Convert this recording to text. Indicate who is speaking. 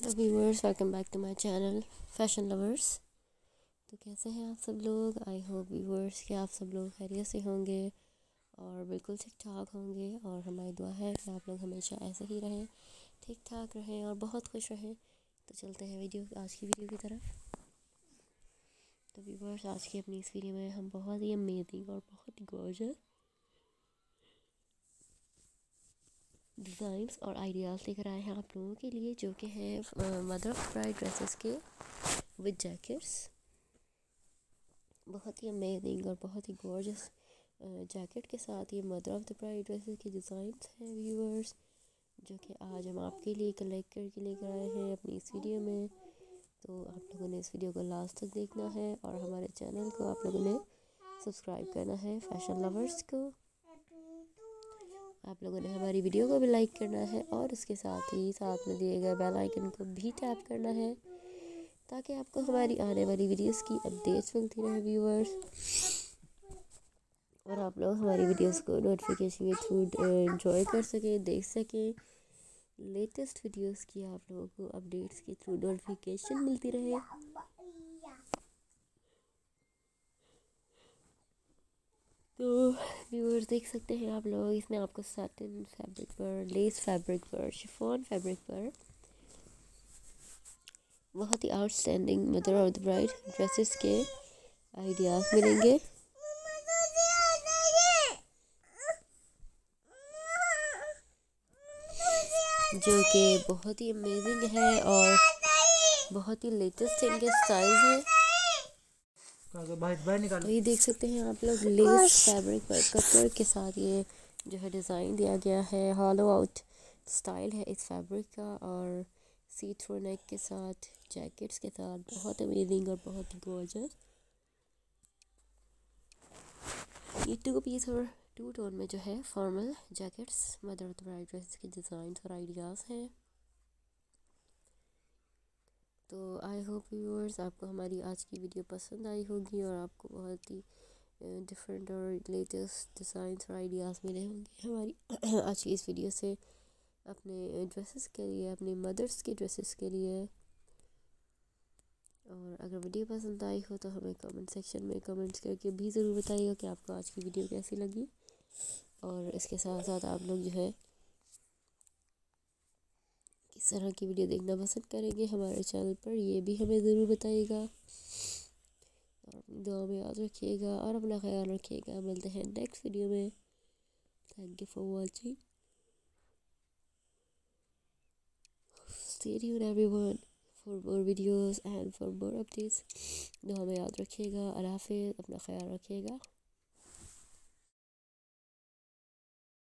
Speaker 1: Hello viewers welcome back to my channel fashion lovers तो कैसे हैं आप सब लोग? आई होप व्यूवर्स कि आप सब लोग खैरियत से होंगे और बिल्कुल ठीक ठाक होंगे और हमारी दुआ है कि आप लोग हमेशा ऐसे ही रहें ठीक ठाक रहें और बहुत खुश रहें। तो चलते हैं वीडियो, आज की वीडियो की तरफ़। तो व्यूवर्स आज की अपनी इस वीडियो में हम बहुत ही अमेजिंग और बहुत ही गॉर्जस डिज़ाइंस और आइडियाज़ लेकर आए हैं आप लोगों के लिए, जो कि हैं मदर ऑफ़ ब्राइड ड्रेसेस के विद जैकेट्स बहुत ही अमेजिंग और बहुत ही गॉर्जस जैकेट के साथ ये mother of the bride dresses के डिज़ाइंस हैं व्यूअर्स जो कि आज हम आपके लिए कलेक्ट करके लेकर आए हैं अपनी इस वीडियो में। तो आप लोगों ने इस वीडियो को लास्ट तक देखना है और हमारे चैनल को आप लोगों ने सब्सक्राइब करना है फ़ैशन लवर्स को। आप लोगों ने हमारी वीडियो को भी लाइक करना है और उसके साथ ही साथ में दिए गए बेल आइकन को भी टैप करना है, ताकि आपको हमारी आने वाली वीडियोस की अपडेट्स मिलती रहे व्यूअर्स और आप लोग हमारी वीडियोस को नोटिफिकेशन के थ्रू एंजॉय कर सकें, देख सकें। लेटेस्ट वीडियोस की आप लोगों को अपडेट्स के थ्रू नोटिफिकेशन मिलती रहे। तो व्यूअर्स देख सकते हैं आप लोग, इसमें आपको साटन फैब्रिक पर लेस फैब्रिक पर शिफॉन फैब्रिक पर बहुत ही outstanding mother of the bride dresses के आइडियाज़ मिलेंगे। जो कि बहुत ही अमेजिंग है और बहुत ही लेटेस्ट इनके स्टाइल हैं। तो ये देख सकते हैं आप लोग लेस फैब्रिक पर कटर के साथ ये जो है डिज़ाइन दिया गया है। हॉलो आउट स्टाइल है इस फैब्रिक का और सी थ्रो नेक के साथ जैकेट्स के साथ, बहुत अमेजिंग और बहुत गोर्जस ये टू पीस और टू टोन में जो है formal jackets mother bride dress के डिज़ाइन और आइडियाज़ हैं। तो आई होप व्यूअर्स आपको हमारी आज की वीडियो पसंद आई होगी और आपको बहुत ही डिफरेंट और लेटेस्ट डिज़ाइंस और आइडियाज़ मिले होंगे हमारी, आज की इस वीडियो से। अपने ड्रेसेस के लिए, अपने मदर्स के ड्रेसेस के लिए। और अगर वीडियो पसंद आई हो तो हमें कमेंट सेक्शन में कमेंट्स करके भी ज़रूर बताइएगा कि आपको आज की वीडियो कैसी लगी। और इसके साथ साथ आप लोग जो है तरह की वीडियो देखना पसंद करेंगे हमारे चैनल पर, ये भी हमें ज़रूर बताइएगा। और दुआ में याद रखिएगा और अपना ख्याल रखिएगा। मिलते हैं नेक्स्ट वीडियो में। Thank you for watching stay tuned everyone, for more videos and for more updates. दुआ में याद रखिएगा। अल्लाह हाफिज़। अपना ख्याल रखिएगा।